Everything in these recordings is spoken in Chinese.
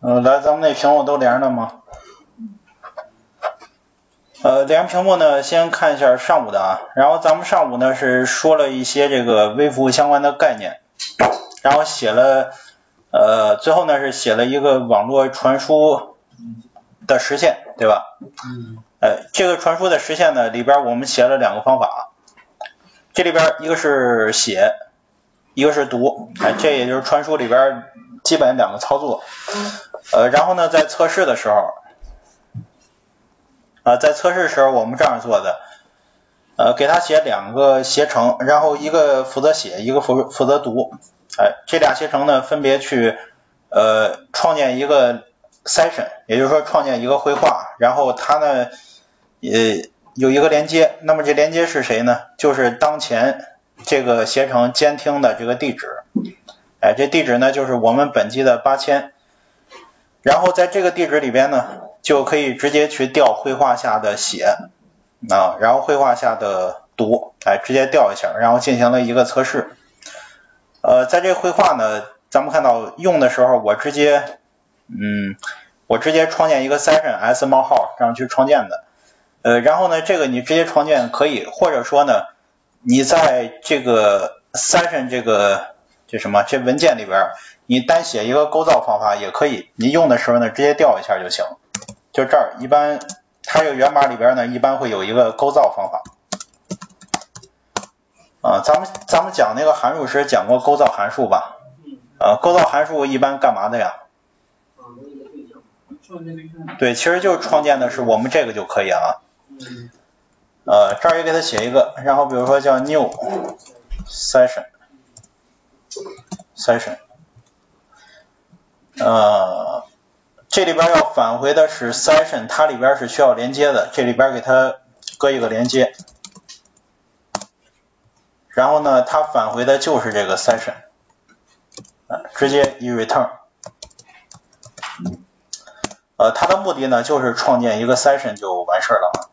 呃，来，咱们那屏幕都连着吗？呃，连屏幕呢，先看一下上午的啊。然后咱们上午呢是说了一些这个微服务相关的概念，然后写了呃，最后呢是写了一个网络传输的实现，对吧？嗯。呃，这个传输的实现呢，里边我们写了两个方法，这里边一个是写，一个是读，哎，这也就是传输里边基本两个操作。呃，然后呢，在测试的时候。啊，在测试的时候我们这样做的，呃，给他写两个携程，然后一个负责写，一个负负责读，哎，这俩携程呢分别去呃创建一个 session，也就是说创建一个绘画，然后它呢呃有一个连接，那么这连接是谁呢？就是当前这个携程监听的这个地址，哎，这地址呢就是我们本机的八千，然后在这个地址里边呢。就可以直接去调绘画下的写啊，然后绘画下的读，哎，直接调一下，然后进行了一个测试。呃，在这绘画呢，咱们看到用的时候，我直接，嗯，我直接创建一个 session s 冒号这样去创建的。呃，然后呢，这个你直接创建可以，或者说呢，你在这个 session 这个这什么这文件里边，你单写一个构造方法也可以，你用的时候呢，直接调一下就行。就这儿，一般它这个源码里边呢，一般会有一个构造方法。啊，咱们咱们讲那个函数时讲过构造函数吧？啊，构造函数一般干嘛的呀？对，其实就是创建的是我们这个就可以啊。呃，这儿也给它写一个，然后比如说叫 new session session，呃。这里边要返回的是 session，它里边是需要连接的，这里边给它搁一个连接，然后呢，它返回的就是这个 session，直接一 return，呃，它的目的呢就是创建一个 session 就完事了，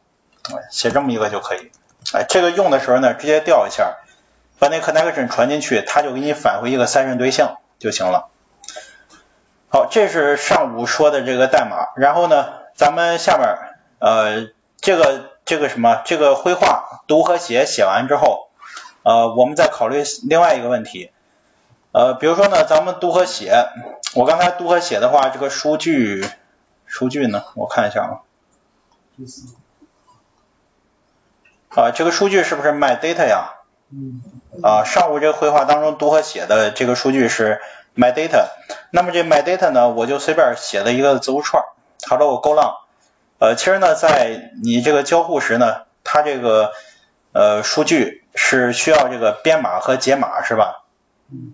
写这么一个就可以，哎，这个用的时候呢，直接调一下，把那 connection 传进去，它就给你返回一个 session 对象就行了。好，这是上午说的这个代码，然后呢，咱们下面呃这个这个什么这个绘画读和写写完之后，呃我们再考虑另外一个问题，呃比如说呢，咱们读和写，我刚才读和写的话，这个数据数据呢，我看一下啊，啊这个数据是不是 my data 呀？嗯。啊上午这个绘画当中读和写的这个数据是。my data，那么这 my data 呢，我就随便写了一个字符串，hello go long，呃，其实呢，在你这个交互时呢，它这个呃数据是需要这个编码和解码是吧？嗯。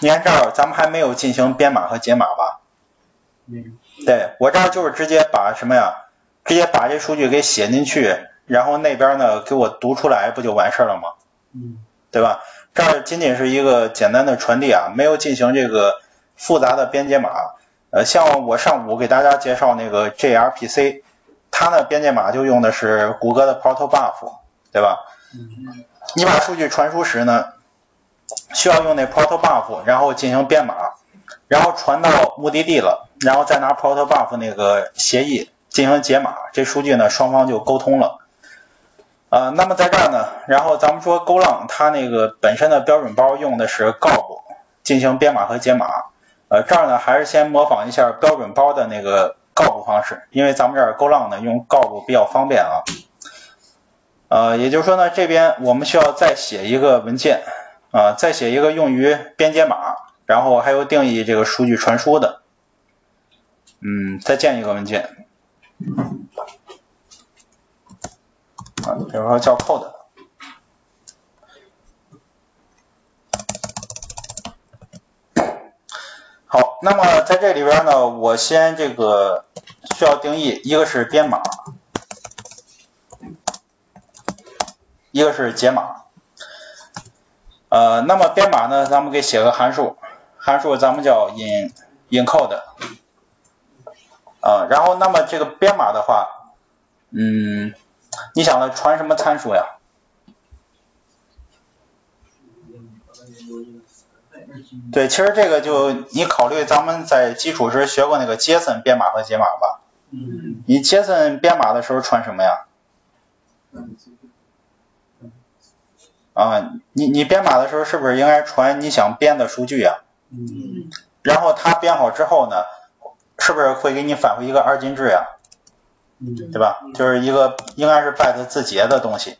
你看这儿，咱们还没有进行编码和解码吧？嗯。对我这儿就是直接把什么呀？直接把这数据给写进去，然后那边呢给我读出来，不就完事了吗？嗯。对吧？这儿仅仅是一个简单的传递啊，没有进行这个复杂的编解码。呃，像我上午给大家介绍那个 gRPC，它的编解码就用的是谷歌的 Protobuf，对吧？你把数据传输时呢，需要用那 Protobuf，然后进行编码，然后传到目的地了，然后再拿 Protobuf 那个协议进行解码，这数据呢双方就沟通了。呃，那么在这儿呢，然后咱们说 Go 浪它那个本身的标准包用的是 Go 进行编码和解码，呃，这儿呢还是先模仿一下标准包的那个 Go 方式，因为咱们这儿 Go 浪呢用 Go 比较方便啊。呃，也就是说呢，这边我们需要再写一个文件啊，再写一个用于编解码，然后还有定义这个数据传输的，嗯，再建一个文件。啊，比如说叫 code，好，那么在这里边呢，我先这个需要定义，一个是编码，一个是解码。呃，那么编码呢，咱们给写个函数，函数咱们叫 in encode，啊，然后那么这个编码的话，嗯。你想了传什么参数呀？对，其实这个就你考虑咱们在基础时学过那个 JSON 编码和解码吧？嗯。你 JSON 编码的时候传什么呀？啊，你你编码的时候是不是应该传你想编的数据呀？嗯。然后它编好之后呢，是不是会给你返回一个二进制呀？对吧？就是一个应该是 byte 字节的东西。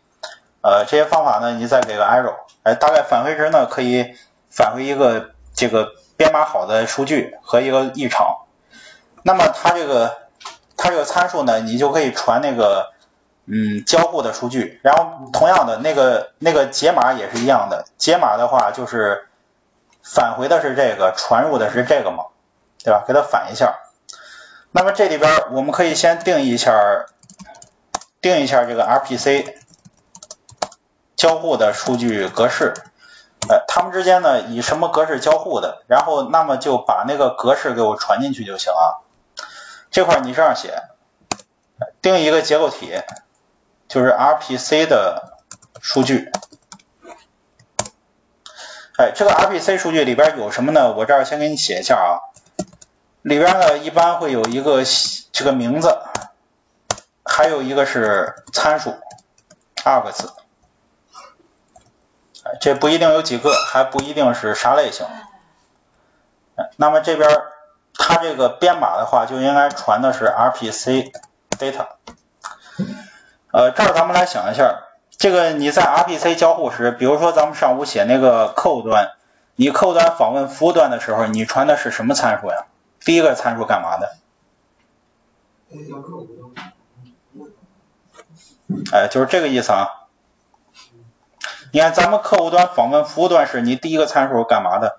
呃，这些方法呢，你再给个 arrow，哎，大概返回值呢可以返回一个这个编码好的数据和一个异常。那么它这个它这个参数呢，你就可以传那个。嗯，交互的数据，然后同样的那个那个解码也是一样的，解码的话就是返回的是这个，传入的是这个嘛，对吧？给它反一下。那么这里边我们可以先定一下，定一下这个 RPC 交互的数据格式，呃，它们之间呢以什么格式交互的，然后那么就把那个格式给我传进去就行啊。这块你这样写，定一个结构体。就是 RPC 的数据，哎，这个 RPC 数据里边有什么呢？我这儿先给你写一下啊，里边呢一般会有一个这个名字，还有一个是参数二个字这不一定有几个，还不一定是啥类型。那么这边它这个编码的话，就应该传的是 RPC data。呃，这儿咱们来想一下，这个你在 RPC 交互时，比如说咱们上午写那个客户端，你客户端访问服务端的时候，你传的是什么参数呀？第一个参数干嘛的？哎，就是这个意思啊。你看咱们客户端访问服务端时，你第一个参数干嘛的？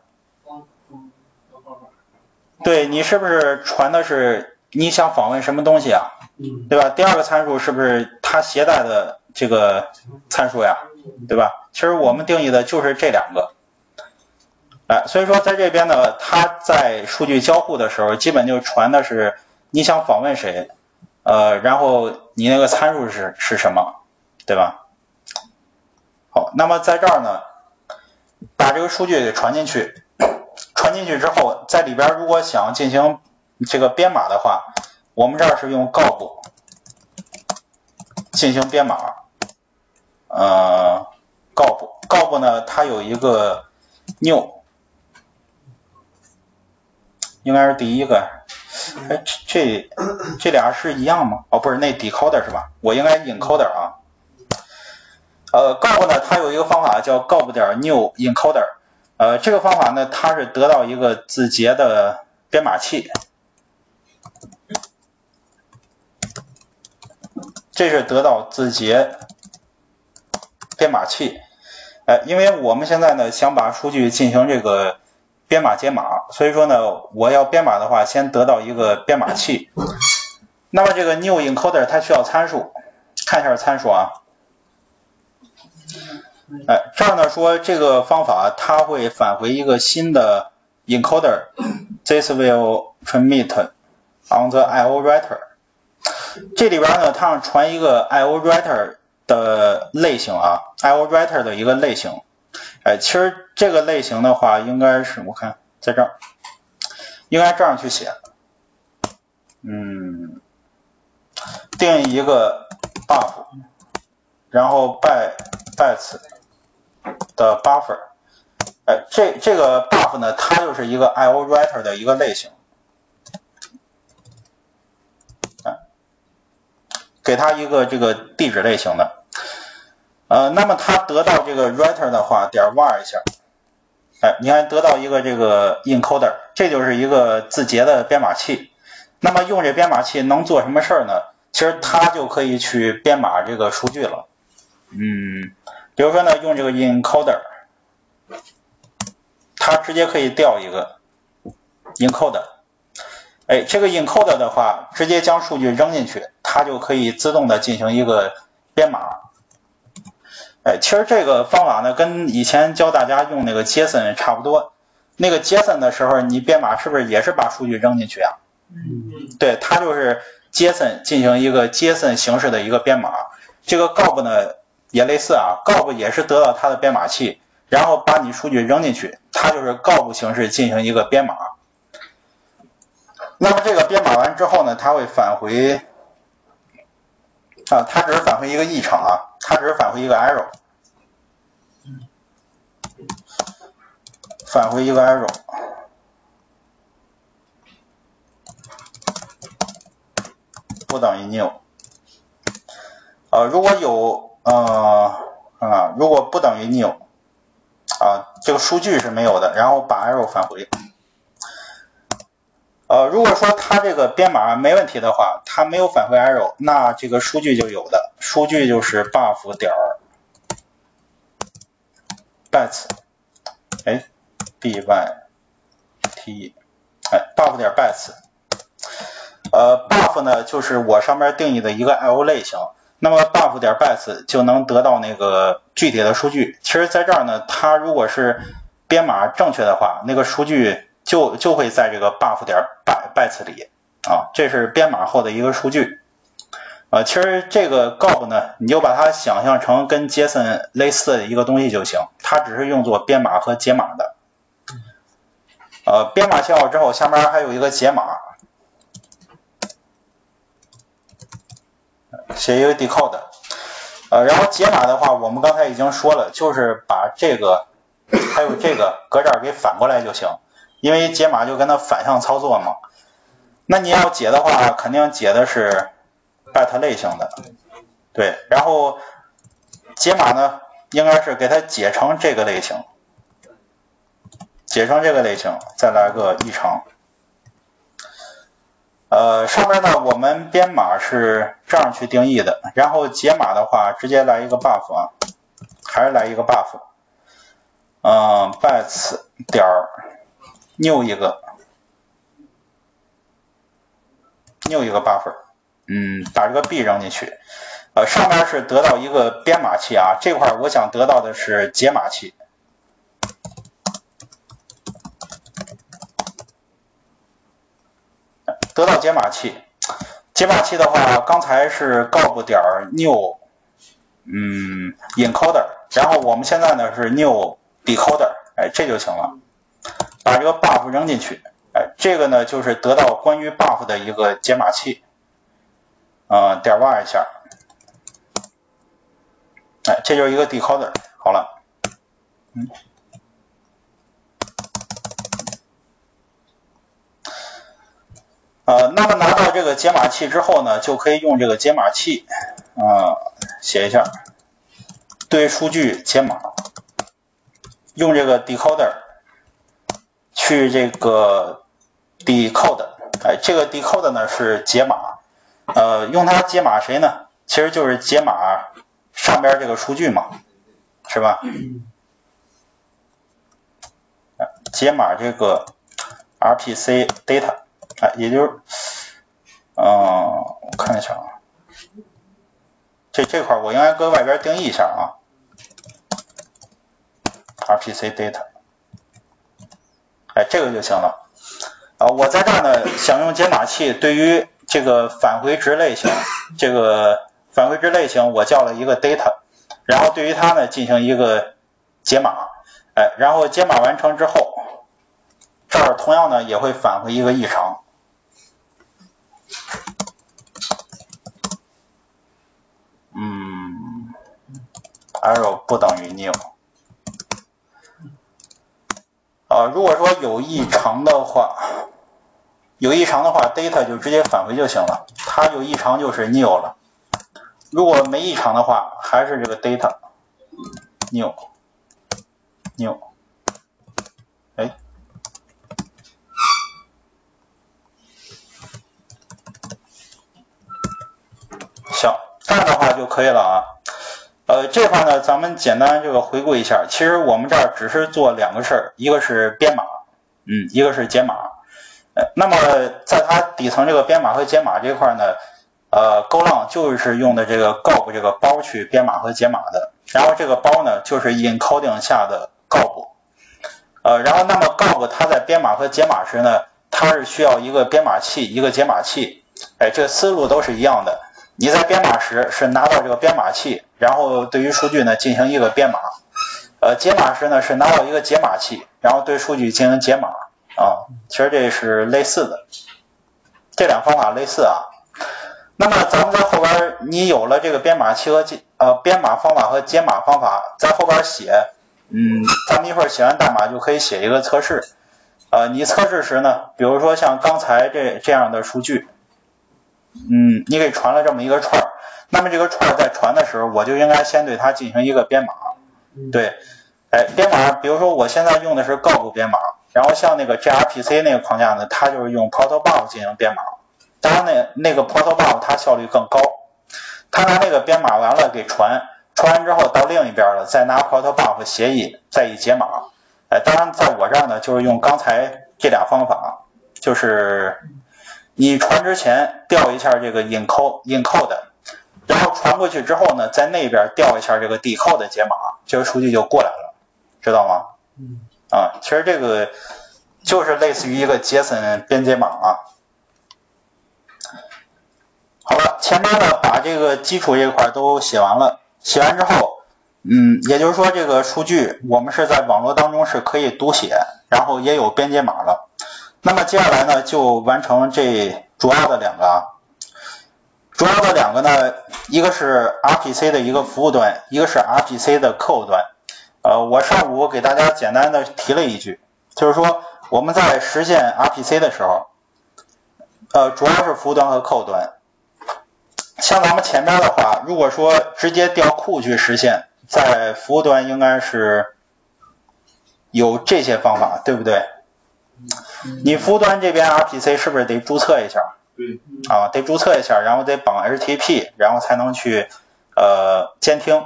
对你是不是传的是你想访问什么东西啊？对吧？第二个参数是不是它携带的这个参数呀？对吧？其实我们定义的就是这两个。哎，所以说在这边呢，它在数据交互的时候，基本就传的是你想访问谁，呃，然后你那个参数是是什么，对吧？好，那么在这儿呢，把这个数据给传进去，传进去之后，在里边如果想进行这个编码的话。我们这儿是用 Go 进行编码，呃，GOB GOB 呢，它有一个 new，应该是第一个，哎，这这俩是一样吗？哦，不是，那 decoder 是吧？我应该 encoder 啊。呃，GOB 呢，它有一个方法叫 GOB 点 new encoder，呃，这个方法呢，它是得到一个字节的编码器。这是得到字节编码器，哎，因为我们现在呢想把数据进行这个编码解码，所以说呢我要编码的话，先得到一个编码器。那么这个 new encoder 它需要参数，看一下参数啊。哎，这儿呢说这个方法它会返回一个新的 encoder，this will transmit on the IO writer。这里边呢，它让传一个 IO writer 的类型啊，IO writer 的一个类型。哎，其实这个类型的话，应该是我看在这儿，应该这样去写。嗯，定一个 buff，然后 by bytes 的 buffer。哎，这这个 buff 呢，它就是一个 IO writer 的一个类型。给它一个这个地址类型的，呃，那么它得到这个 writer 的话，点 var 一下，哎，你看得到一个这个 encoder，这就是一个字节的编码器。那么用这编码器能做什么事儿呢？其实它就可以去编码这个数据了。嗯，比如说呢，用这个 encoder，它直接可以调一个 encoder。哎，这个 encoder 的话，直接将数据扔进去，它就可以自动的进行一个编码。哎，其实这个方法呢，跟以前教大家用那个 JSON 差不多。那个 JSON 的时候，你编码是不是也是把数据扔进去啊？嗯。对，它就是 JSON 进行一个 JSON 形式的一个编码。这个 GOB 呢也类似啊，GOB 也是得到它的编码器，然后把你数据扔进去，它就是 GOB 形式进行一个编码。那么这个编码完之后呢，它会返回啊，它只是返回一个异常啊，它只是返回一个 error，返回一个 error，不等于 new。呃，如果有呃啊，如果不等于 new 啊，这个数据是没有的，然后把 error 返回。呃，如果说它这个编码没问题的话，它没有返回 error，那这个数据就有的，数据就是 buff 点儿 bytes，哎，b y t，哎，buff 点 bytes，呃，buff 呢就是我上面定义的一个 I/O 类型，那么 buff 点 bytes 就能得到那个具体的数据。其实在这儿呢，它如果是编码正确的话，那个数据。就就会在这个 buff 点 by bytes 里啊，这是编码后的一个数据。呃，其实这个 Go 呢，你就把它想象成跟 JSON 类似的一个东西就行，它只是用作编码和解码的。呃，编码写好之后，下面还有一个解码，写一个 decode。呃，然后解码的话，我们刚才已经说了，就是把这个还有这个搁这儿给反过来就行。因为解码就跟它反向操作嘛，那你要解的话，肯定解的是 byte 类型的，对，然后解码呢，应该是给它解成这个类型，解成这个类型，再来个异常。呃，上面呢，我们编码是这样去定义的，然后解码的话，直接来一个 buff 啊，还是来一个 buff，嗯，bytes 点。New 一个，new 一个 buffer，嗯，把这个 b 扔进去，呃，上面是得到一个编码器啊，这块我想得到的是解码器，得到解码器，解码器的话，刚才是 go 点 new，嗯，encoder，然后我们现在呢是 new decoder，哎，这就行了。把这个 buff 扔进去，哎，这个呢就是得到关于 buff 的一个解码器，啊，点 y 一下，哎，这就是一个 decoder，好了，嗯，呃，那么拿到这个解码器之后呢，就可以用这个解码器，啊，写一下，对数据解码，用这个 decoder。去这个 decode，哎，这个 decode 呢是解码，呃，用它解码谁呢？其实就是解码上边这个数据嘛，是吧？解码这个 RPC data，哎，也就是，嗯，我看一下啊，这这块我应该搁外边定义一下啊，RPC data。哎，这个就行了。啊，我在这儿呢，想用解码器对于这个返回值类型，这个返回值类型我叫了一个 data，然后对于它呢进行一个解码，哎，然后解码完成之后，这儿同样呢也会返回一个异常，嗯，error 不等于 new。啊，如果说有异常的话，有异常的话，data 就直接返回就行了。它有异常就是 new 了。如果没异常的话，还是这个 data new new。哎，行，这样的话就可以了啊。呃，这块呢，咱们简单这个回顾一下。其实我们这儿只是做两个事儿，一个是编码，嗯，一个是解码。呃，那么在它底层这个编码和解码这块呢，呃，GoLang 就是用的这个 Go 这个包去编码和解码的。然后这个包呢，就是 encoding 下的 Go。呃，然后那么 Go 它在编码和解码时呢，它是需要一个编码器，一个解码器。哎，这思路都是一样的。你在编码时是拿到这个编码器，然后对于数据呢进行一个编码，呃，解码时呢是拿到一个解码器，然后对数据进行解码啊。其实这是类似的，这两方法类似啊。那么咱们在后边你有了这个编码器和解呃编码方法和解码方法，在后边写，嗯，咱们一会儿写完代码就可以写一个测试。呃，你测试时呢，比如说像刚才这这样的数据，嗯，你给传了这么一个串儿，那么这个串儿在传的时候，我就应该先对它进行一个编码。对，哎，编码，比如说我现在用的是 Go 编码，然后像那个 gRPC 那个框架呢，它就是用 Protobuf 进行编码。当然那那个 Protobuf 它效率更高，它拿那个编码完了给传，传完之后到另一边了，再拿 Protobuf 协议再一解码。哎，当然在我这儿呢，就是用刚才这俩方法，就是你传之前调一下这个 encode encode。然后传过去之后呢，在那边调一下这个 decode 解码，这个数据就过来了，知道吗？嗯。啊，其实这个就是类似于一个 JSON 编解码啊。好了，前面呢把这个基础这块都写完了，写完之后，嗯，也就是说这个数据我们是在网络当中是可以读写，然后也有编解码了。那么接下来呢就完成这主要的两个啊。主要的两个呢，一个是 RPC 的一个服务端，一个是 RPC 的客户端。呃，我上午给大家简单的提了一句，就是说我们在实现 RPC 的时候，呃，主要是服务端和客户端。像咱们前边的话，如果说直接调库去实现，在服务端应该是有这些方法，对不对？你服务端这边 RPC 是不是得注册一下？对，啊，得注册一下，然后得绑 HTTP，然后才能去呃监听。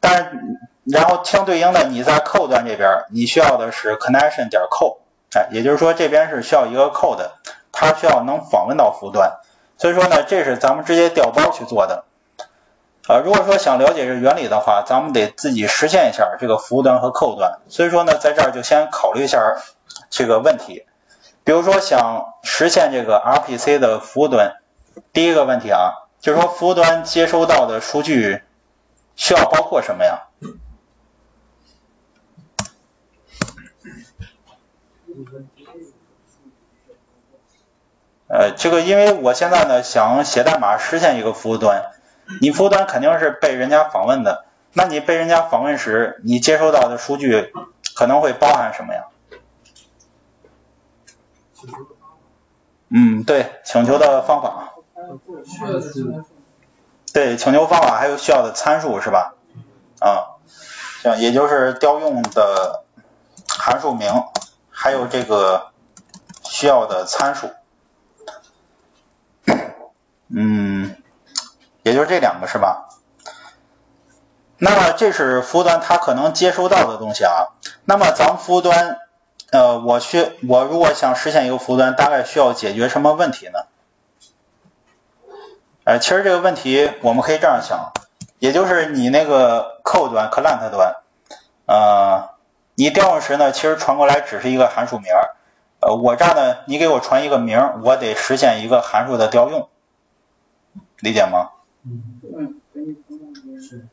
但是，然后相对应的，你在 code 端这边，你需要的是 connection 点 code，哎，也就是说这边是需要一个 code，它需要能访问到服务端。所以说呢，这是咱们直接调包去做的。呃，如果说想了解这原理的话，咱们得自己实现一下这个服务端和客户端。所以说呢，在这儿就先考虑一下这个问题。比如说想实现这个 RPC 的服务端，第一个问题啊，就是说服务端接收到的数据需要包括什么呀？呃，这个因为我现在呢想写代码实现一个服务端，你服务端肯定是被人家访问的，那你被人家访问时，你接收到的数据可能会包含什么呀？嗯，对，请求的方法，对，请求方法还有需要的参数是吧？啊，像也就是调用的函数名，还有这个需要的参数，嗯，也就是这两个是吧？那么这是服务端它可能接收到的东西啊，那么咱们服务端。呃，我需我如果想实现一个服务端，大概需要解决什么问题呢？呃，其实这个问题我们可以这样想，也就是你那个客户端 client 端，呃，你调用时呢，其实传过来只是一个函数名，呃，我这儿呢，你给我传一个名，我得实现一个函数的调用，理解吗？嗯，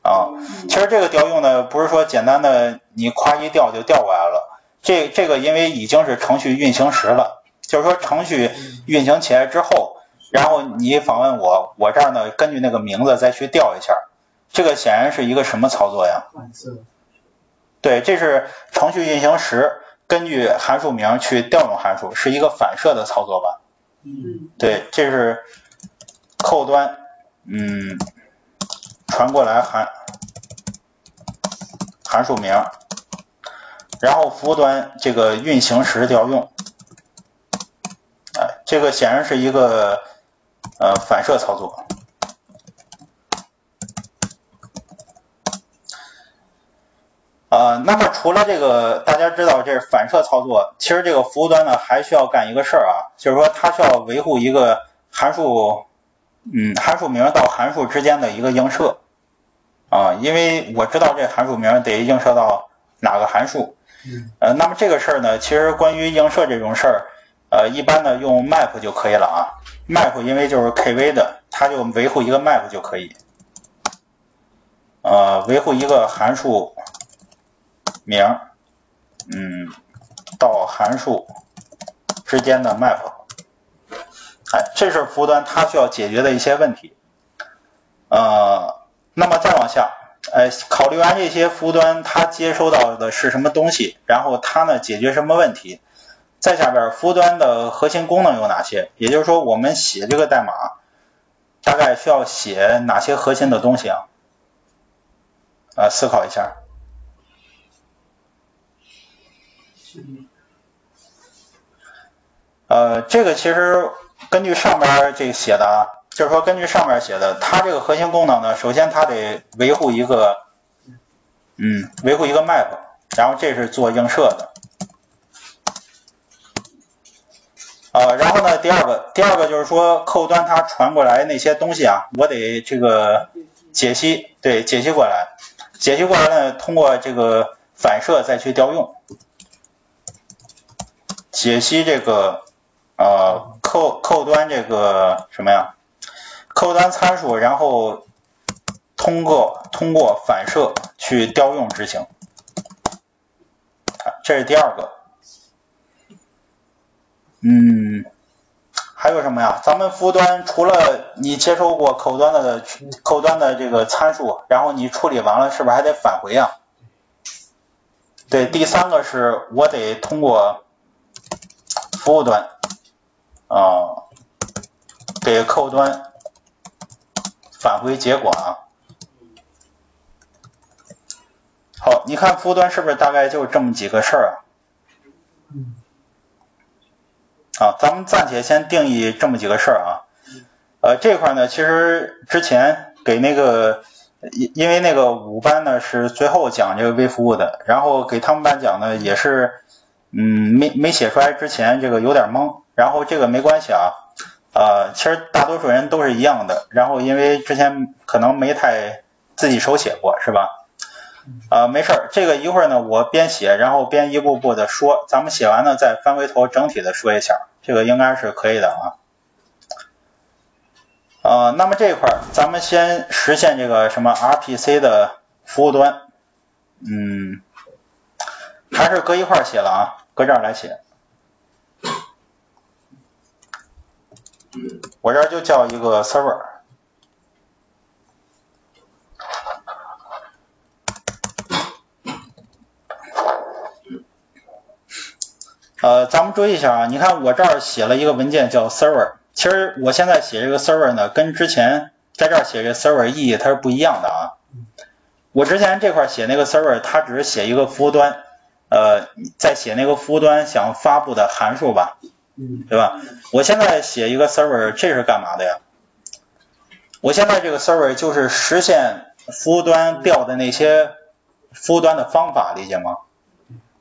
啊，其实这个调用呢，不是说简单的你夸一调就调过来了。这这个因为已经是程序运行时了，就是说程序运行起来之后，然后你访问我，我这儿呢根据那个名字再去调一下，这个显然是一个什么操作呀？对，这是程序运行时根据函数名去调用函数，是一个反射的操作吧？嗯。对，这是客户端，嗯，传过来函函数名。然后服务端这个运行时调用，哎，这个显然是一个呃反射操作。呃，那么除了这个，大家知道这是反射操作，其实这个服务端呢还需要干一个事儿啊，就是说它需要维护一个函数，嗯，函数名到函数之间的一个映射啊，因为我知道这函数名得映射到哪个函数。呃，那么这个事儿呢，其实关于映射这种事儿，呃，一般呢用 map 就可以了啊。map 因为就是 kv 的，它就维护一个 map 就可以。呃，维护一个函数名，嗯，到函数之间的 map，哎，这是服务端它需要解决的一些问题。呃，那么再往下，呃，考虑完这些服务端它接收到的是什么东西，然后它呢解决什么问题？再下边服务端的核心功能有哪些？也就是说，我们写这个代码大概需要写哪些核心的东西啊？啊，思考一下。呃，这个其实根据上边这写的啊，就是说根据上面写的，它这个核心功能呢，首先它得维护一个，嗯，维护一个 map，然后这是做映射的。啊，然后呢，第二个，第二个就是说，客户端它传过来那些东西啊，我得这个解析，对，解析过来，解析过来呢，通过这个反射再去调用，解析这个呃客客户端这个什么呀？客户端参数，然后通过通过反射去调用执行，这是第二个。嗯，还有什么呀？咱们服务端除了你接收过客户端的客户端的这个参数，然后你处理完了，是不是还得返回啊？对，第三个是我得通过服务端啊给客户端返回结果啊。好，你看服务端是不是大概就这么几个事儿啊？啊，咱们暂且先定义这么几个事儿啊。呃，这块呢，其实之前给那个，因因为那个五班呢是最后讲这个微服务的，然后给他们班讲呢也是，嗯，没没写出来之前这个有点懵，然后这个没关系啊。呃，其实大多数人都是一样的，然后因为之前可能没太自己手写过，是吧？啊，没事儿，这个一会儿呢，我边写，然后边一步步的说，咱们写完呢再翻回头整体的说一下，这个应该是可以的啊。呃，那么这一块儿，咱们先实现这个什么 RPC 的服务端，嗯，还是搁一块儿写了啊，搁这儿来写，我这儿就叫一个 server。呃，咱们注意一下啊，你看我这儿写了一个文件叫 server，其实我现在写这个 server 呢，跟之前在这儿写这 server 意义它是不一样的啊。我之前这块写那个 server，它只是写一个服务端，呃，在写那个服务端想发布的函数吧，对吧？我现在写一个 server，这是干嘛的呀？我现在这个 server 就是实现服务端调的那些服务端的方法，理解吗？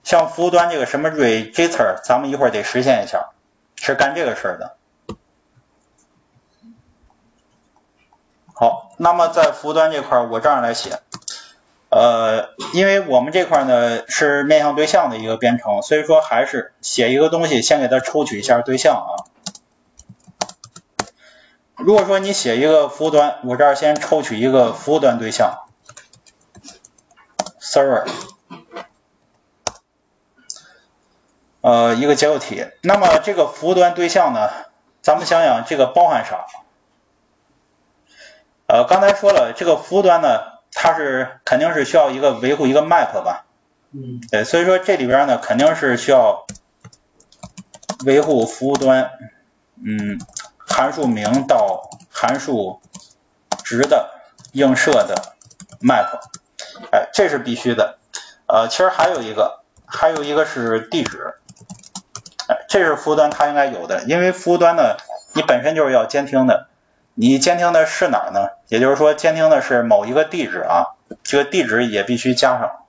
像服务端这个什么 register，咱们一会儿得实现一下，是干这个事儿的。好，那么在服务端这块，我这样来写，呃，因为我们这块呢是面向对象的一个编程，所以说还是写一个东西，先给它抽取一下对象啊。如果说你写一个服务端，我这儿先抽取一个服务端对象，server。呃，一个结构体。那么这个服务端对象呢，咱们想想这个包含啥？呃，刚才说了，这个服务端呢，它是肯定是需要一个维护一个 map 吧？嗯。对，所以说这里边呢，肯定是需要维护服务端，嗯，函数名到函数值的映射的 map，哎，这是必须的。呃，其实还有一个，还有一个是地址。这是服务端它应该有的，因为服务端呢，你本身就是要监听的，你监听的是哪儿呢？也就是说，监听的是某一个地址啊，这个地址也必须加上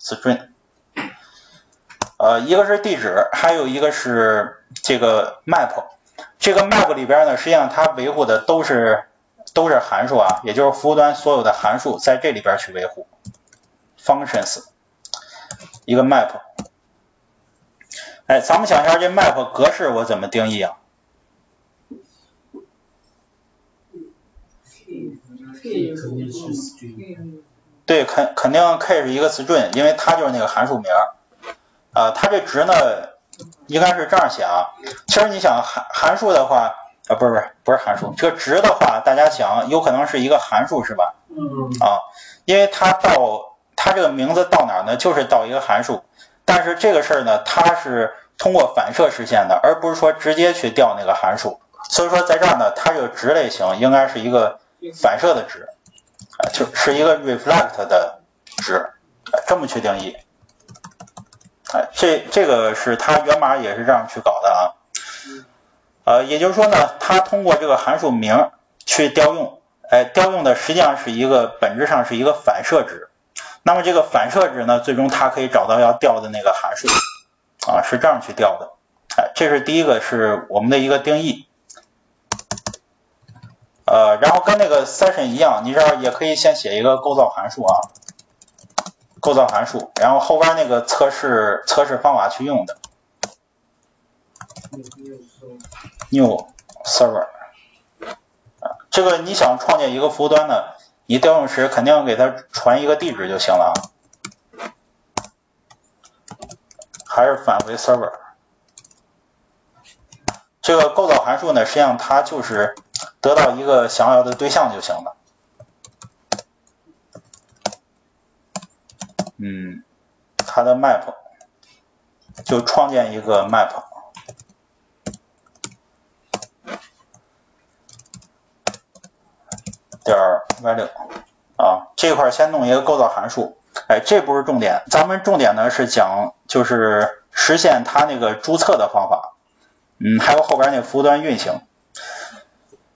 string。呃，一个是地址，还有一个是这个 map。这个 map 里边呢，实际上它维护的都是都是函数啊，也就是服务端所有的函数在这里边去维护 functions。一个 map，哎，咱们想一下这 map 格式我怎么定义啊？K 肯定是 string，嗯对，肯肯定 k 是一个 string，因为它就是那个函数名儿。啊，它这值呢应该是这样写啊。其实你想函函数的话，啊不是不是不是函数，这个值的话，大家想有可能是一个函数是吧？嗯啊，因为它到它这个名字到哪儿呢？就是到一个函数，但是这个事儿呢，它是通过反射实现的，而不是说直接去调那个函数。所以说在这儿呢，它这个值类型应该是一个反射的值，啊，就是一个 reflect 的值，啊，这么去定义。啊，这这个是它源码也是这样去搞的啊。呃，也就是说呢，它通过这个函数名去调用，哎，调用的实际上是一个本质上是一个反射值。那么这个反射值呢，最终它可以找到要调的那个函数，啊，是这样去调的。哎，这是第一个是我们的一个定义。呃，然后跟那个 session 一样，你这儿也可以先写一个构造函数啊，构造函数，然后后边那个测试测试方法去用的。new server，这个你想创建一个服务端呢，你调用时肯定给它传一个地址就行了啊，还是返回 server。这个构造函数呢，实际上它就是得到一个想要的对象就行了。嗯，它的 map 就创建一个 map。点 value 啊，这块先弄一个构造函数，哎，这不是重点，咱们重点呢是讲就是实现它那个注册的方法，嗯，还有后边那个服务端运行。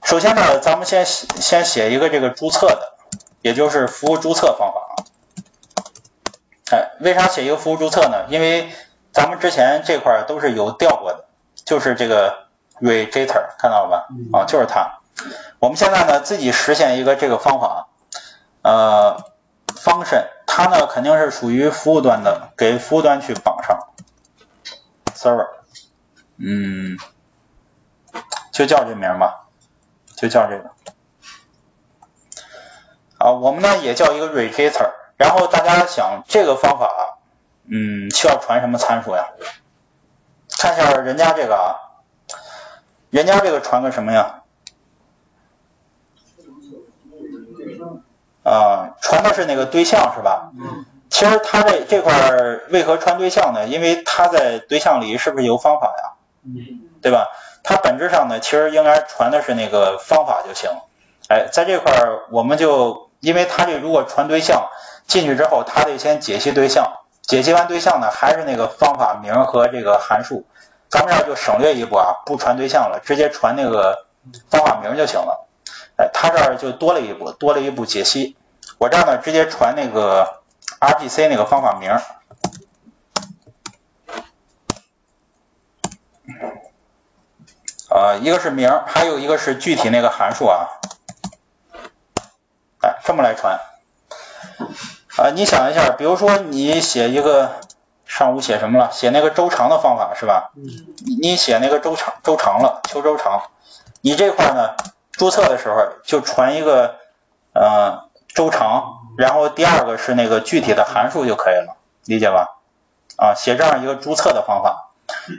首先呢，咱们先先写一个这个注册的，也就是服务注册方法啊。哎，为啥写一个服务注册呢？因为咱们之前这块都是有调过的，就是这个 register，看到了吧？啊，就是它。我们现在呢自己实现一个这个方法，呃，function 它呢肯定是属于服务端的，给服务端去绑上 server，嗯，就叫这名吧，就叫这个。啊，我们呢也叫一个 register，然后大家想这个方法，嗯，需要传什么参数呀？看一下人家这个啊，人家这个传个什么呀？啊，传的是那个对象是吧？其实它这这块为何传对象呢？因为它在对象里是不是有方法呀？对吧？它本质上呢，其实应该传的是那个方法就行。哎，在这块儿我们就，因为它这如果传对象进去之后，它得先解析对象，解析完对象呢，还是那个方法名和这个函数。咱们这儿就省略一步啊，不传对象了，直接传那个方法名就行了。哎，它这儿就多了一步，多了一步解析。我这儿呢，直接传那个 RPC 那个方法名。啊，一个是名，还有一个是具体那个函数啊。哎，这么来传。啊，你想一下，比如说你写一个上午写什么了？写那个周长的方法是吧？你你写那个周长周长了，求周长。你这块呢？注册的时候就传一个呃周长，然后第二个是那个具体的函数就可以了，理解吧？啊，写这样一个注册的方法。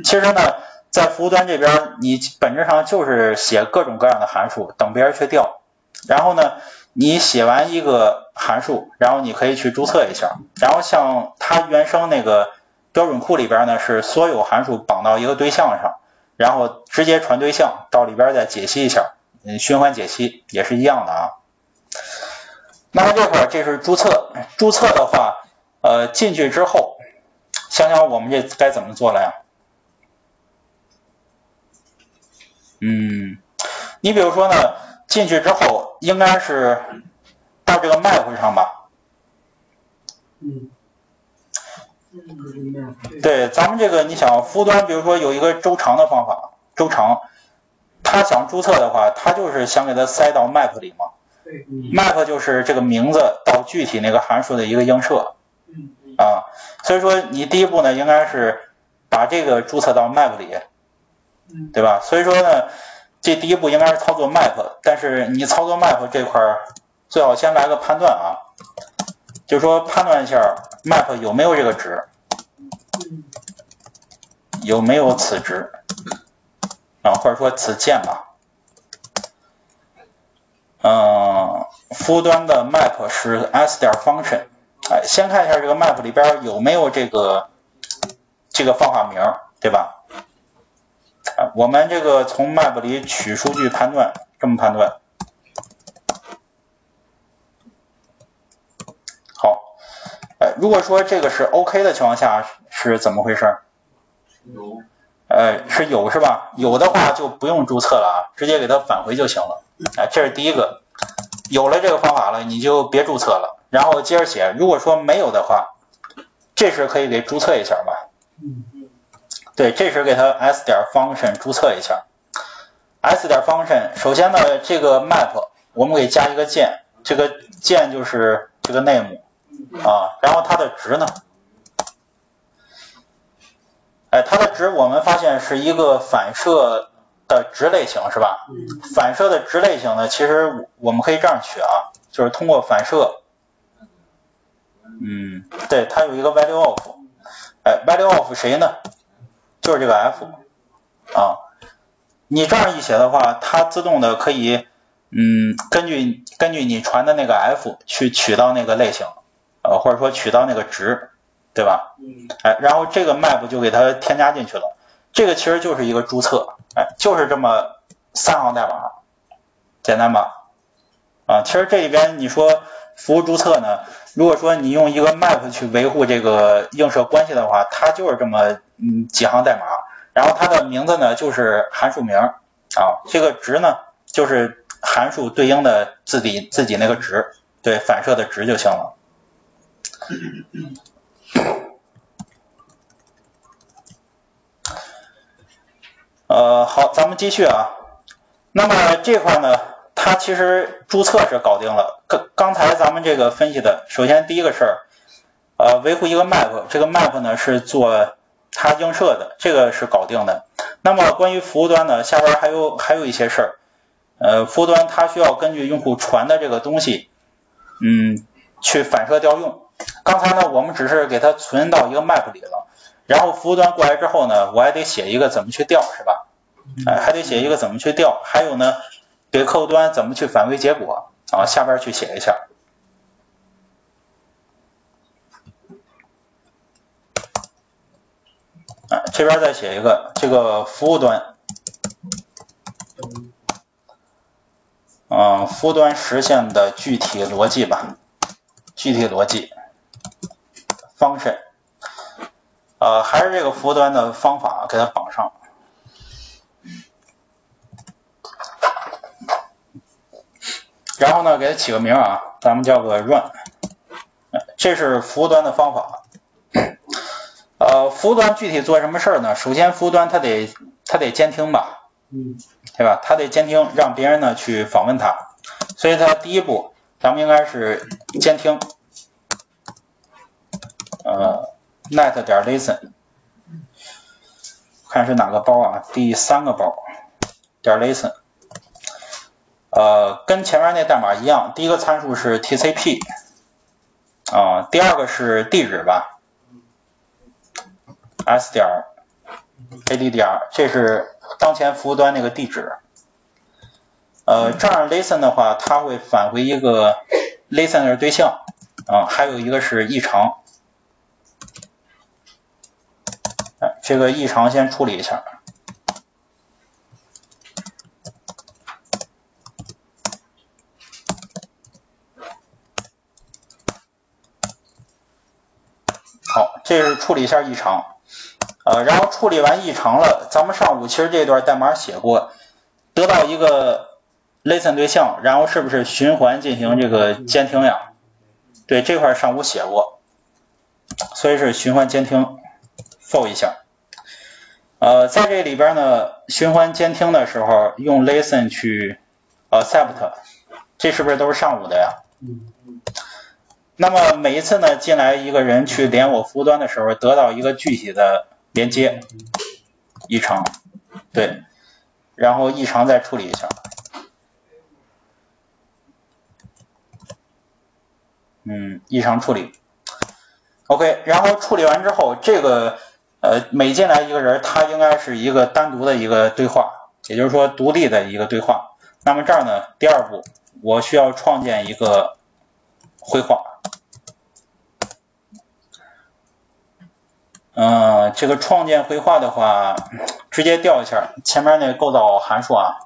其实呢，在服务端这边，你本质上就是写各种各样的函数，等别人去调。然后呢，你写完一个函数，然后你可以去注册一下。然后像它原生那个标准库里边呢，是所有函数绑到一个对象上，然后直接传对象到里边再解析一下。嗯，循环解析也是一样的啊。那么这块儿这是注册，注册的话，呃，进去之后，想想我们这该怎么做了呀？嗯，你比如说呢，进去之后应该是到这个 map 上吧？嗯，对，咱们这个你想服务端，比如说有一个周长的方法，周长。他想注册的话，他就是想给它塞到 map 里嘛。对，map 就是这个名字到具体那个函数的一个映射。嗯啊，所以说你第一步呢，应该是把这个注册到 map 里，嗯对吧？所以说呢，这第一步应该是操作 map，但是你操作 map 这块儿最好先来个判断啊，就说判断一下 map 有没有这个值，有没有此值啊，或者说此键吧。嗯，服务端的 map 是 s 点 function，哎，先看一下这个 map 里边有没有这个这个方法名，对吧？啊，我们这个从 map 里取数据判断，这么判断。好，呃，如果说这个是 OK 的情况下是怎么回事？有。呃，是有是吧？有的话就不用注册了啊，直接给它返回就行了。哎，这是第一个，有了这个方法了，你就别注册了，然后接着写。如果说没有的话，这时可以给注册一下吧。对，这时给它 s 点 function 注册一下。s 点 function，首先呢，这个 map 我们给加一个键，这个键就是这个 name 啊，然后它的值呢？哎，它的值我们发现是一个反射的值类型，是吧？反射的值类型呢，其实我们可以这样取啊，就是通过反射，嗯，对，它有一个 value of，哎，value of 谁呢？就是这个 f 啊。你这样一写的话，它自动的可以，嗯，根据根据你传的那个 f 去取到那个类型，呃，或者说取到那个值。对吧？哎，然后这个 map 就给它添加进去了。这个其实就是一个注册，哎，就是这么三行代码，简单吧？啊，其实这里边你说服务注册呢，如果说你用一个 map 去维护这个映射关系的话，它就是这么嗯几行代码，然后它的名字呢就是函数名啊，这个值呢就是函数对应的自己自己那个值，对，反射的值就行了。呃，好，咱们继续啊。那么这块呢，它其实注册是搞定了。刚刚才咱们这个分析的，首先第一个事儿，呃，维护一个 map，这个 map 呢是做它映射的，这个是搞定的。那么关于服务端呢，下边还有还有一些事儿。呃，服务端它需要根据用户传的这个东西，嗯，去反射调用。刚才呢，我们只是给它存到一个 map 里了，然后服务端过来之后呢，我还得写一个怎么去调，是吧？哎，还得写一个怎么去调，还有呢，给客户端怎么去返回结果啊？下边去写一下。这边再写一个这个服务端，嗯，服务端实现的具体逻辑吧，具体逻辑。，function，呃，还是这个服务端的方法，给它绑上。然后呢，给它起个名啊，咱们叫个 run。这是服务端的方法。呃，服务端具体做什么事儿呢？首先，服务端它得它得监听吧，嗯，对吧？它得监听，让别人呢去访问它。所以它第一步，咱们应该是监听。呃，net 点 listen，看是哪个包啊？第三个包，点 listen，呃，跟前面那代码一样，第一个参数是 TCP，啊，第二个是地址吧，s 点 A D 点这是当前服务端那个地址，呃，这样 listen 的话，它会返回一个 listener 对象，啊，还有一个是异常。这个异常先处理一下。好，这是处理一下异常。呃，然后处理完异常了，咱们上午其实这段代码写过，得到一个 listen 对象，然后是不是循环进行这个监听呀？对，这块上午写过，所以是循环监听。for 一下，呃，在这里边呢，循环监听的时候用 listen 去 accept，这是不是都是上午的呀？那么每一次呢，进来一个人去连我服务端的时候，得到一个具体的连接异常，对，然后异常再处理一下。嗯，异常处理。OK，然后处理完之后，这个呃每进来一个人，他应该是一个单独的一个对话，也就是说独立的一个对话。那么这儿呢，第二步我需要创建一个绘画。嗯，这个创建绘画的话，直接调一下前面那个构造函数啊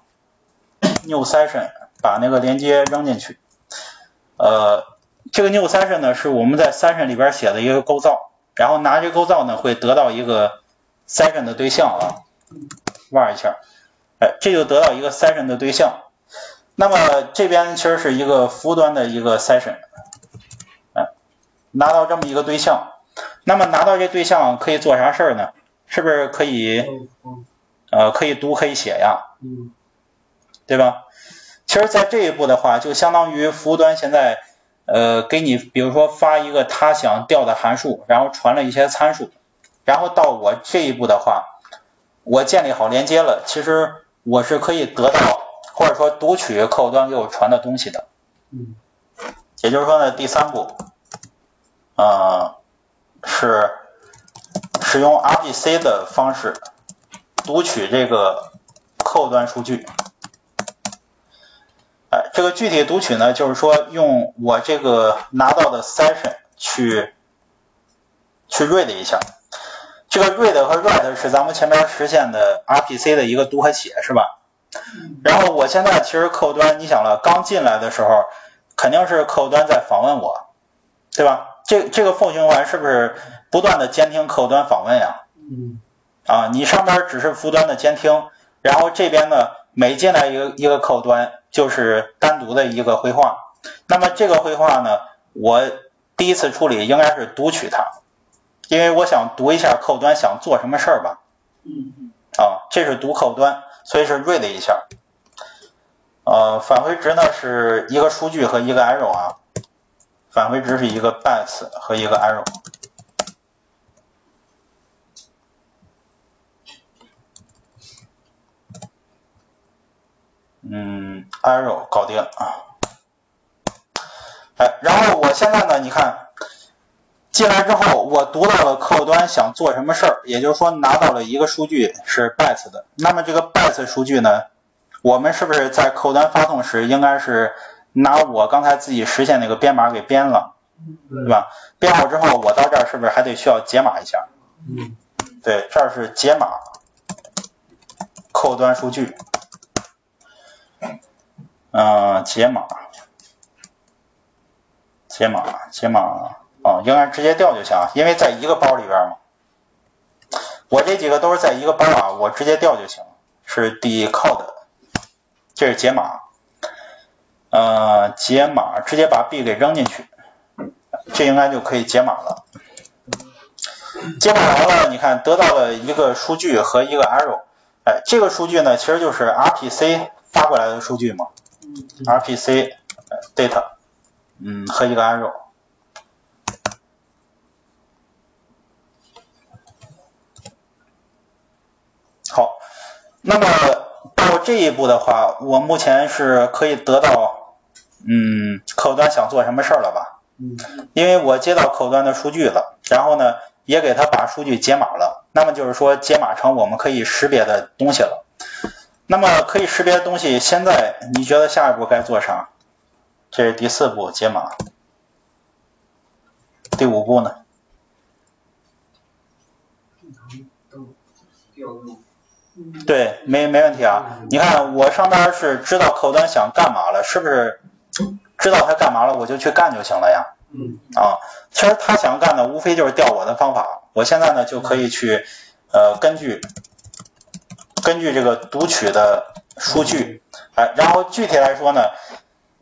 ，new session，把那个连接扔进去。呃，这个 new session 呢是我们在 session 里边写的一个构造，然后拿这构造呢会得到一个 session 的对象啊，玩一下，哎，这就得到一个 session 的对象。那么这边其实是一个服务端的一个 session，哎，拿到这么一个对象。那么拿到这对象可以做啥事儿呢？是不是可以呃可以读可以写呀？嗯。对吧？其实，在这一步的话，就相当于服务端现在呃给你，比如说发一个他想调的函数，然后传了一些参数，然后到我这一步的话，我建立好连接了，其实我是可以得到或者说读取客户端给我传的东西的。嗯。也就是说呢，第三步啊。是使用 RPC 的方式读取这个客户端数据。哎，这个具体读取呢，就是说用我这个拿到的 session 去去 read 一下。这个 read 和 write 是咱们前面实现的 RPC 的一个读和写，是吧？然后我现在其实客户端，你想了，刚进来的时候肯定是客户端在访问我，对吧？这这个 for 循环是不是不断的监听客户端访问呀？嗯。啊，你上边只是服务端的监听，然后这边呢，每进来一个一个客户端就是单独的一个绘画。那么这个绘画呢，我第一次处理应该是读取它，因为我想读一下客户端想做什么事儿吧。嗯嗯。啊，这是读客户端，所以是 read 一下。呃，返回值呢是一个数据和一个 arrow 啊。返回值是一个 bytes 和一个 arrow，嗯，arrow 搞定啊，哎，然后我现在呢，你看进来之后，我读到了客户端想做什么事儿，也就是说拿到了一个数据是 bytes 的，那么这个 bytes 数据呢，我们是不是在客户端发送时应该是？拿我刚才自己实现那个编码给编了，对吧？编好之后，我到这儿是不是还得需要解码一下？嗯，对，这儿是解码，客户端数据，嗯，解码，解码，解码，啊，应该直接调就行，因为在一个包里边嘛。我这几个都是在一个包啊，我直接调就行，是 decode，这是解码。呃，解码直接把 B 给扔进去，这应该就可以解码了。解码完了，你看得到了一个数据和一个 arrow，哎，这个数据呢其实就是 RPC 发过来的数据嘛，RPC data，嗯，和一个 arrow。好，那么到这一步的话，我目前是可以得到。嗯，客户端想做什么事儿了吧？嗯，因为我接到客户端的数据了，然后呢，也给他把数据解码了，那么就是说解码成我们可以识别的东西了。那么可以识别的东西，现在你觉得下一步该做啥？这是第四步解码，第五步呢？对，没没问题啊。你看我上边是知道客户端想干嘛了，是不是？知道他干嘛了，我就去干就行了呀。嗯。啊，其实他想干的无非就是调我的方法，我现在呢就可以去呃根据根据这个读取的数据，哎，然后具体来说呢，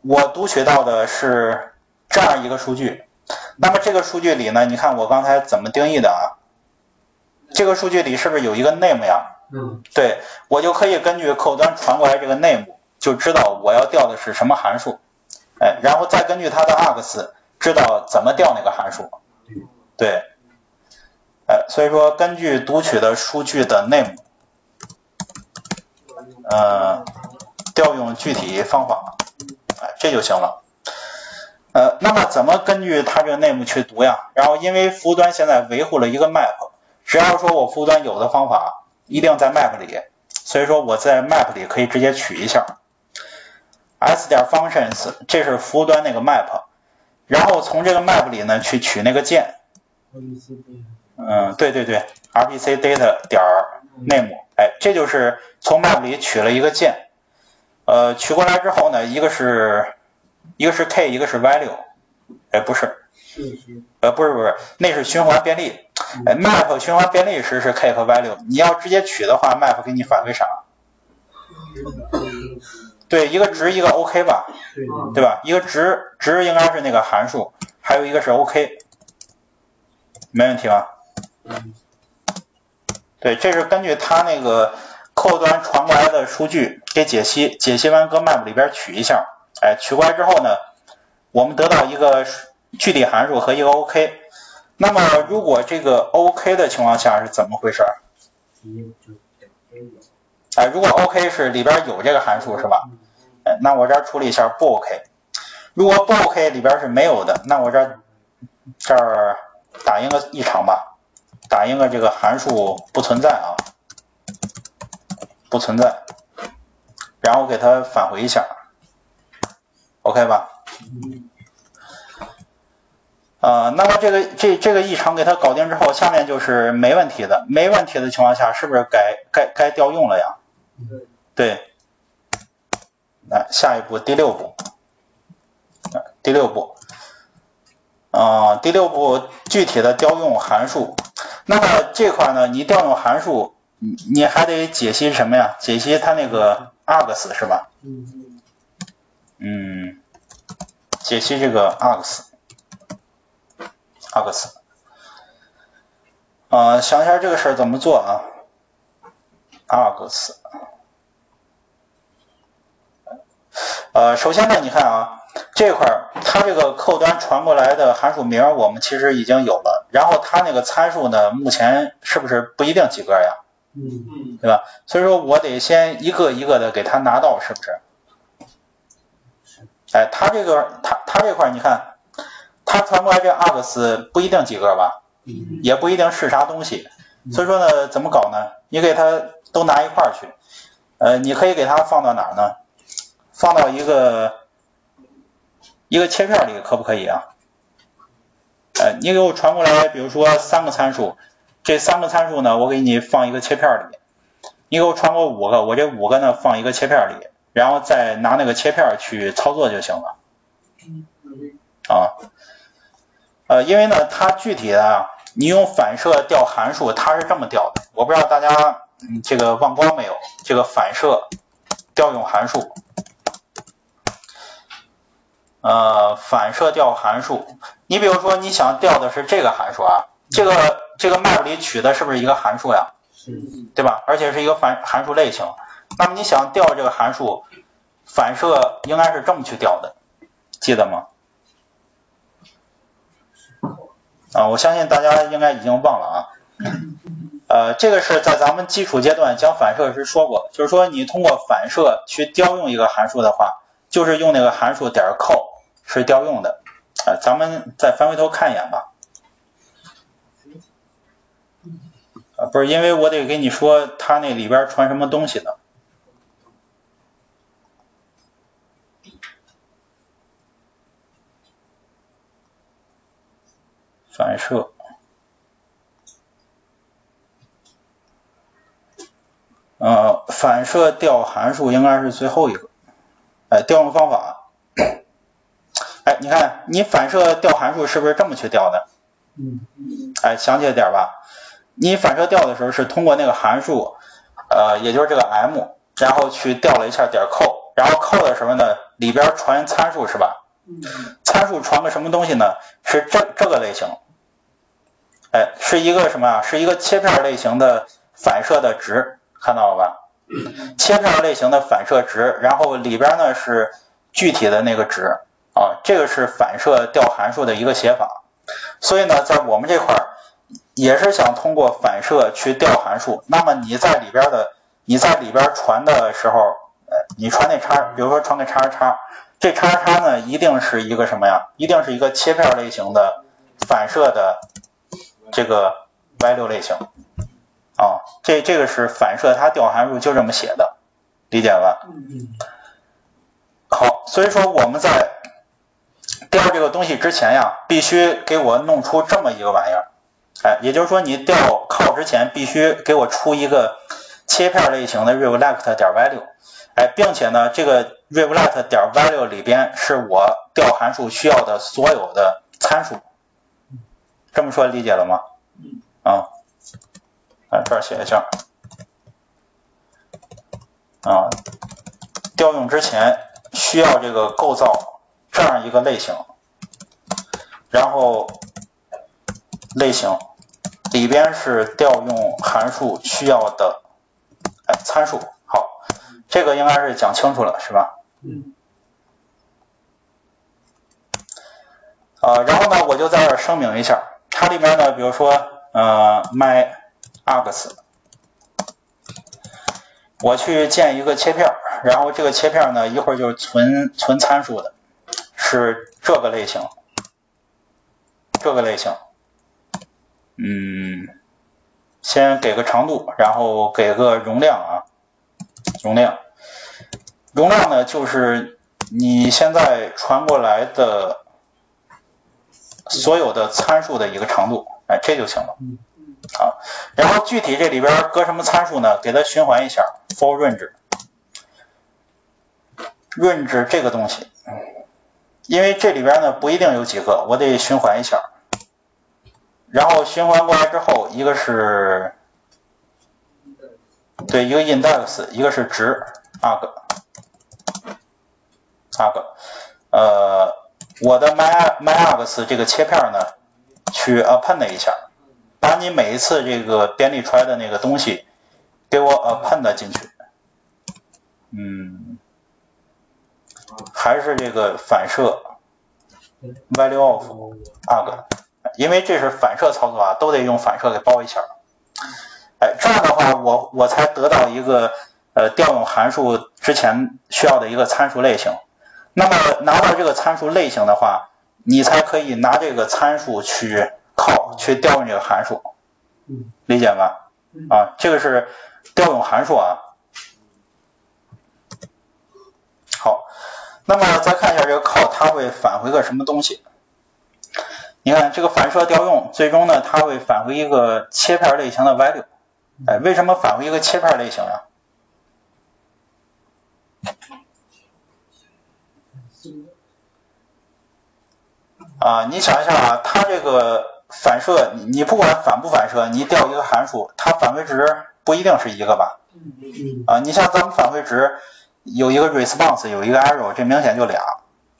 我读取到的是这样一个数据。那么这个数据里呢，你看我刚才怎么定义的啊？这个数据里是不是有一个 name 呀？嗯。对，我就可以根据客户端传过来这个 name。就知道我要调的是什么函数，哎，然后再根据它的 args 知道怎么调那个函数，对，哎，所以说根据读取的数据的 name，呃，调用具体方法，哎，这就行了。呃，那么怎么根据它这个 name 去读呀？然后因为服务端现在维护了一个 map，只要说我服务端有的方法，一定在 map 里，所以说我在 map 里可以直接取一下。S 点 functions，这是服务端那个 map，然后从这个 map 里呢去取那个键，嗯，对对对，rpc data 点 name，哎，这就是从 map 里取了一个键，呃，取过来之后呢，一个是一个是 k，一个是 value，哎，不是，呃，不是不是，那是循环便利，哎，map 循环便利时是 k 和 value，你要直接取的话，map 给你返回啥？对，一个值一个 OK 吧，对吧？一个值值应该是那个函数，还有一个是 OK，没问题吧？对，这是根据它那个客户端传过来的数据给解析，解析完搁 map 里边取一下，哎，取过来之后呢，我们得到一个具体函数和一个 OK。那么如果这个 OK 的情况下是怎么回事？哎，如果 OK 是里边有这个函数是吧？哎，那我这儿处理一下不 OK。如果不 OK 里边是没有的，那我这这儿打印个异常吧，打印个这个函数不存在啊，不存在，然后给它返回一下，OK 吧？啊，那么这个这这个异常给它搞定之后，下面就是没问题的，没问题的情况下，是不是该该该调用了呀？对，来下一步第六步，第六步，啊，第六步具体的调用函数。那么这块呢，你调用函数，你你还得解析什么呀？解析它那个 args 是吧？嗯，解析这个 args，args，啊，想一下这个事儿怎么做啊？args。呃，首先呢，你看啊，这块儿它这个客户端传过来的函数名我们其实已经有了，然后它那个参数呢，目前是不是不一定几个呀？嗯，对吧？所以说我得先一个一个的给它拿到，是不是？哎，它这个它它这块你看，它传过来这 args 不一定几个吧？也不一定是啥东西，所以说呢，怎么搞呢？你给它都拿一块儿去，呃，你可以给它放到哪儿呢？放到一个一个切片里可不可以啊？呃，你给我传过来，比如说三个参数，这三个参数呢，我给你放一个切片里。你给我传过五个，我这五个呢放一个切片里，然后再拿那个切片去操作就行了。啊，呃，因为呢，它具体的啊，你用反射调函数，它是这么调的。我不知道大家这个忘光没有？这个反射调用函数。呃，反射调函数，你比如说你想调的是这个函数啊，这个这个 map 里取的是不是一个函数呀？对吧？而且是一个反函数类型。那么你想调这个函数，反射应该是这么去调的，记得吗？啊，我相信大家应该已经忘了啊。呃，这个是在咱们基础阶段讲反射时说过，就是说你通过反射去调用一个函数的话，就是用那个函数点 call 是调用的。啊，咱们再翻回头看一眼吧。啊，不是，因为我得给你说它那里边传什么东西的。反射。呃，反射调函数应该是最后一个。哎，调用方法。哎，你看，你反射调函数是不是这么去调的？嗯。哎，想起来点吧？你反射调的时候是通过那个函数，呃，也就是这个 m，然后去调了一下点扣，然后扣的时候呢，里边传参数是吧？嗯。参数传个什么东西呢？是这这个类型。哎，是一个什么啊？是一个切片类型的反射的值，看到了吧？切片类型的反射值，然后里边呢是具体的那个值啊，这个是反射调函数的一个写法。所以呢，在我们这块儿也是想通过反射去调函数。那么你在里边的你在里边传的时候，呃，你传那叉，比如说传个叉叉叉，这叉叉呢一定是一个什么呀？一定是一个切片类型的反射的这个 value 类型啊，这这个是反射它调函数就这么写的，理解吧？嗯好，所以说我们在调这个东西之前呀，必须给我弄出这么一个玩意儿，哎，也就是说你调靠之前必须给我出一个切片类型的 reflect 点 value，哎，并且呢，这个 reflect 点 value 里边是我调函数需要的所有的参数，这么说理解了吗？啊，啊，这儿写一下，啊，调用之前。需要这个构造这样一个类型，然后类型里边是调用函数需要的哎参数。好，这个应该是讲清楚了，是吧？嗯。啊，然后呢，我就在这儿声明一下，它里面呢，比如说呃，myargs，我去建一个切片。然后这个切片呢，一会儿就是存存参数的，是这个类型，这个类型，嗯，先给个长度，然后给个容量啊，容量，容量呢就是你现在传过来的所有的参数的一个长度，哎，这就行了，啊，然后具体这里边搁什么参数呢？给它循环一下，for range。range 这个东西，因为这里边呢不一定有几个，我得循环一下。然后循环过来之后，一个是对一个 index，一个是值 arg，arg，呃，我的 my myargs 这个切片呢，去 append 一下，你每一次这个编译出来的那个东西给我 append 进去，嗯。还是这个反射 value of arg，因为这是反射操作啊，都得用反射给包一下。哎，这样的话，我我才得到一个呃调用函数之前需要的一个参数类型。那么拿到这个参数类型的话，你才可以拿这个参数去 call 去调用这个函数，理解吗？啊，这个是调用函数啊。好。那么再看一下这个 call，它会返回个什么东西？你看这个反射调用，最终呢，它会返回一个切片类型的 value。哎，为什么返回一个切片类型呀？啊，你想一下啊，它这个反射，你不管反不反射，你调一个函数，它返回值不一定是一个吧？啊，你像咱们返回值。有一个 response，有一个 error，这明显就俩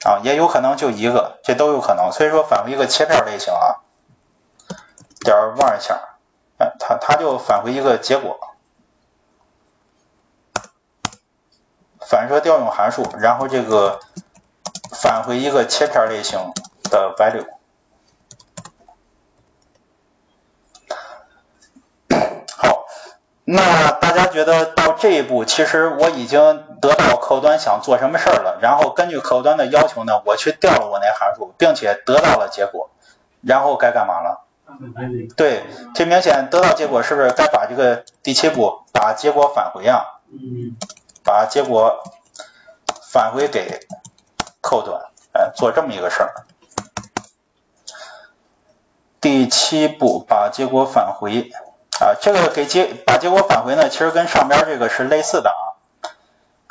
啊，也有可能就一个，这都有可能。所以说返回一个切片类型啊，点 var 一下，哎，它它就返回一个结果，反射调用函数，然后这个返回一个切片类型的 value。那大家觉得到？这一步其实我已经得到客户端想做什么事儿了，然后根据客户端的要求呢，我去调了我那函数，并且得到了结果，然后该干嘛了？对，这明显得到结果是不是该把这个第七步把结果返回啊？把结果返回给客户端，哎，做这么一个事儿。第七步把结果返回。啊，这个给结把结果返回呢，其实跟上边这个是类似的啊。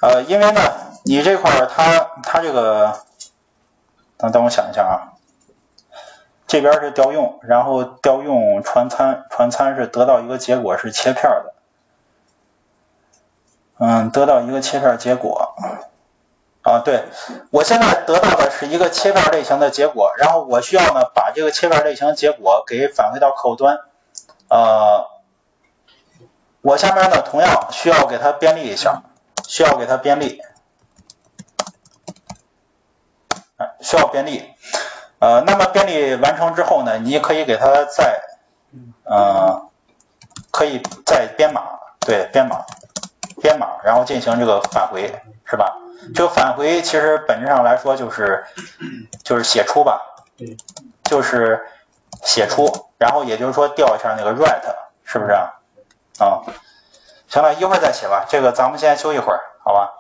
呃，因为呢，你这块儿它它这个，等等我想一下啊，这边是调用，然后调用传参，传参是得到一个结果是切片的，嗯，得到一个切片结果。啊，对，我现在得到的是一个切片类型的结果，然后我需要呢把这个切片类型结果给返回到客户端，呃。我下面呢，同样需要给它编译一下，需要给它编译，需要编译，呃，那么编译完成之后呢，你可以给它再，呃，可以再编码，对，编码，编码，然后进行这个返回，是吧？这个返回其实本质上来说就是就是写出吧，对，就是写出，然后也就是说调一下那个 write，是不是啊？啊，行了，一会儿再写吧，这个咱们先休息会儿，好吧？